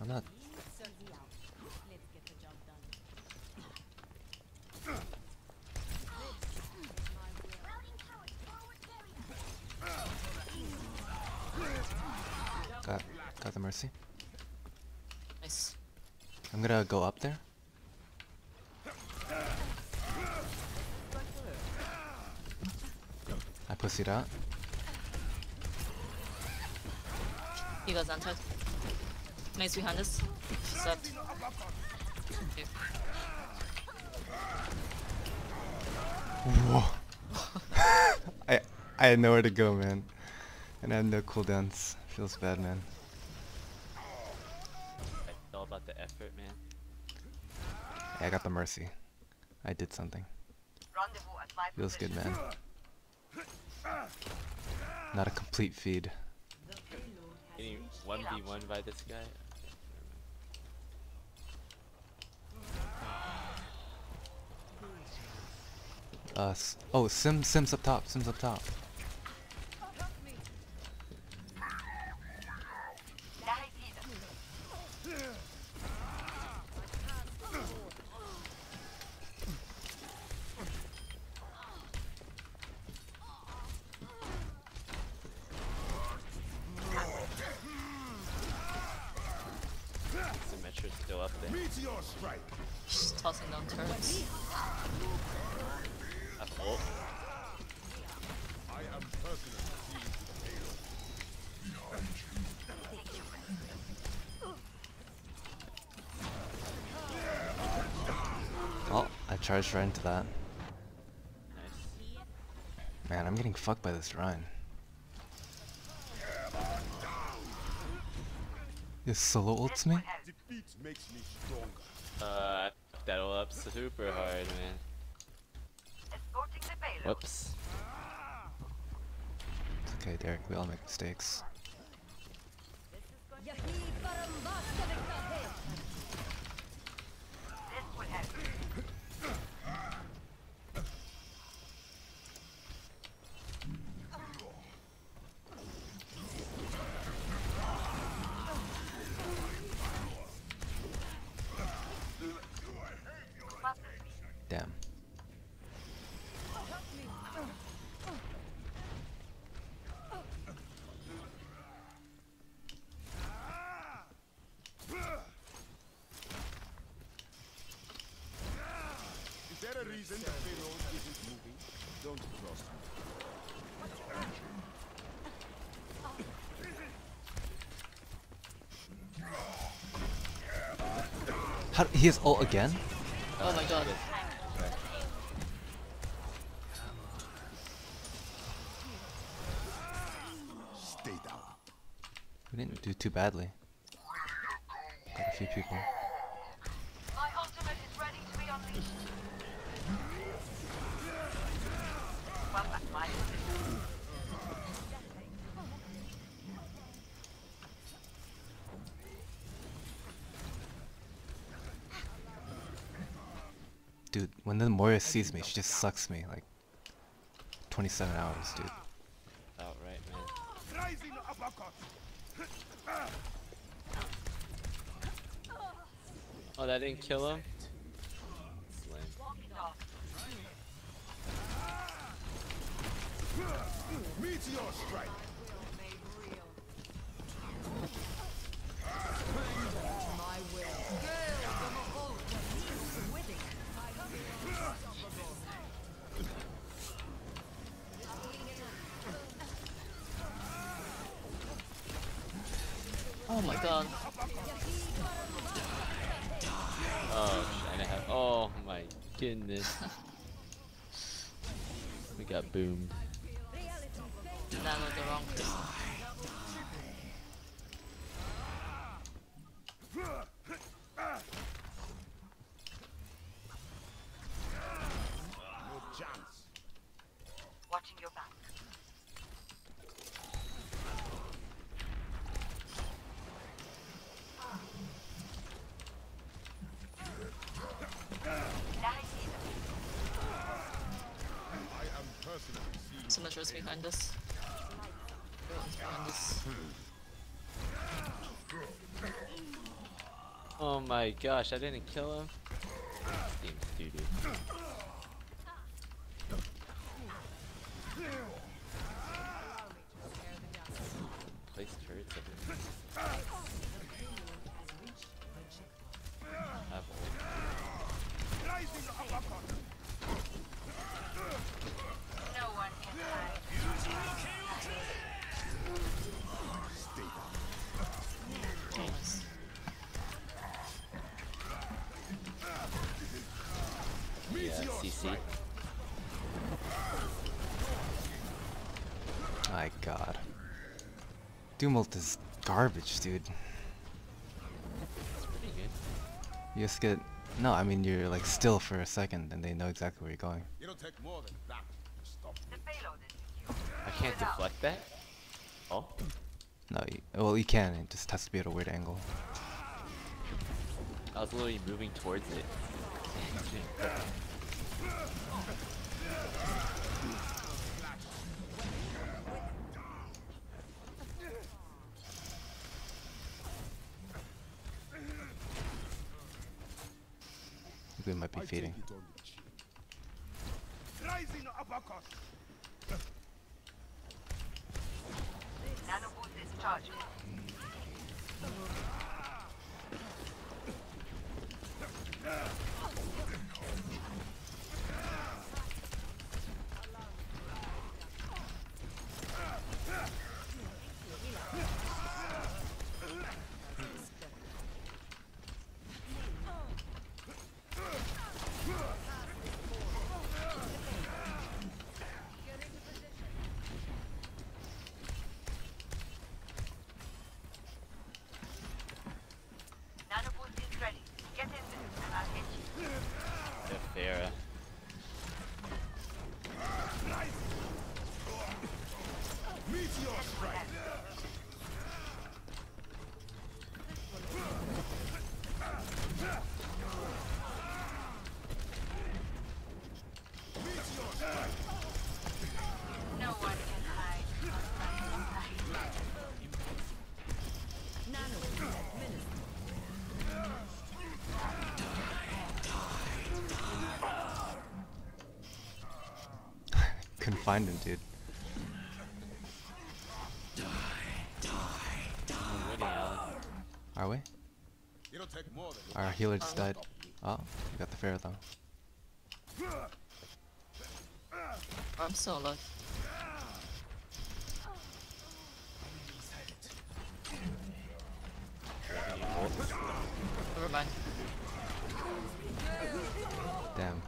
I'm not. Let's get the job done. Got, got the mercy. Nice. I'm gonna go up there. I pussied out. He goes on Nice behind us. Sucked. Okay. Whoa. I I had nowhere to go, man, and I had no cooldowns. Feels bad, man. It's all about the effort, man. Yeah, I got the mercy. I did something. Feels good, man. Not a complete feed. Getting 1v1 by this guy? Uh, oh, Sim, Sim's up top. Sim's up top. Symmetra's still up there. Just tossing down turrets. That's ult. Oh, I charged right into that. Man, I'm getting fucked by this Rein. This solo ults me? Makes me stronger. Uh, that ult up super hard, man. Whoops. It's okay, Derek. We all make mistakes. Damn. Is there a reason the payload isn't moving? Don't trust me. How he has ult again? Oh my god. Stay down. We didn't do too badly. Got a few people. My ultimate is ready to be unleashed. Well, that's my decision. Dude, when the Moira sees me, she just sucks me like 27 hours, dude. Outright, man. Rising. Oh, that didn't kill him? Meteor strike. Oh my god. Oh, I have. Oh my goodness. we got boomed. Download the wrong person. No chance. Watching your back. I am personally behind us. Oh my gosh, I didn't kill him. CC. My god. Doom ult is garbage, dude. It's pretty good. You just get... No, I mean, you're like still for a second and they know exactly where you're going. Take more than that to stop me. The payload is secure. I can't deflect that? Oh? No, you, well, you can. It just has to be at a weird angle. I was literally moving towards it. I think we might be feeding. it on the chin. Rising uppercut. Nanoboost is charging. Nanoboost hmm is ready. Get in there and I'll hit you. The Pharah. Meteor strike. No one can hide from my sight. Couldn't find him, dude. I'm winning, Alan. Are we? It'll take more than Our healer just died. Oh, we got the fair though. I'm alive. Never mind. Damn.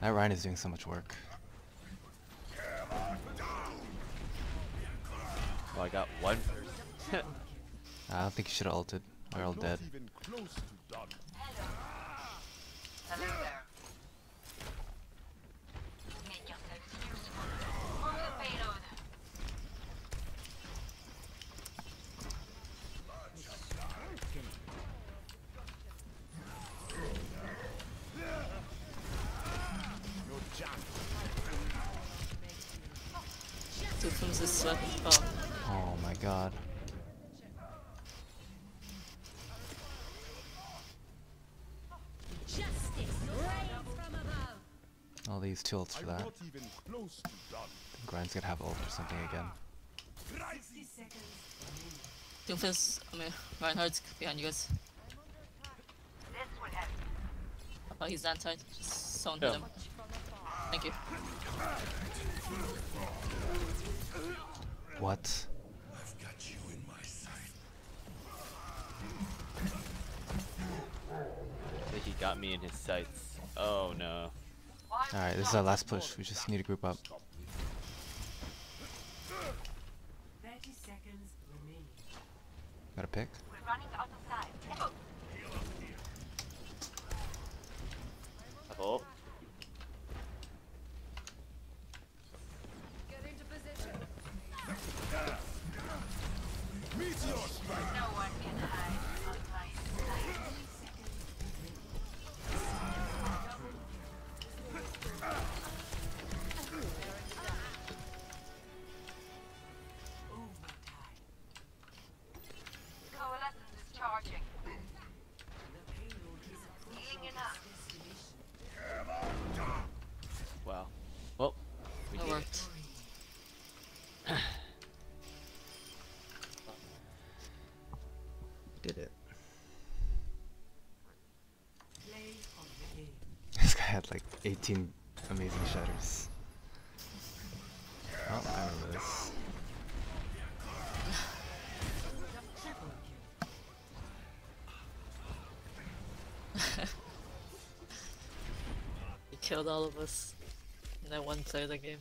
That Rein is doing so much work. I got one person. I don't think you should have ulted. We're all dead. even close. Hello there. Make yourselves useful. The payload. No chance. Two sweat. Oh, my god. All these use two ults for that. not even close to done. Grind's gonna have ult or something again. Rising. Doomfist, I mean, Reinhardt's behind you guys. This will help. Oh, he's anti. Just someone Yeah. hit him. Thank you. What? I think he got me in his sights. Oh no. Alright, this is our last push. We just need to group up. Stop me. 30 seconds remaining. Got a pick? 18 amazing shatters. Oh, I remember this. He killed all of us in that one third of the game.